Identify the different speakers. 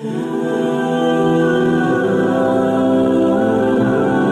Speaker 1: Ooh.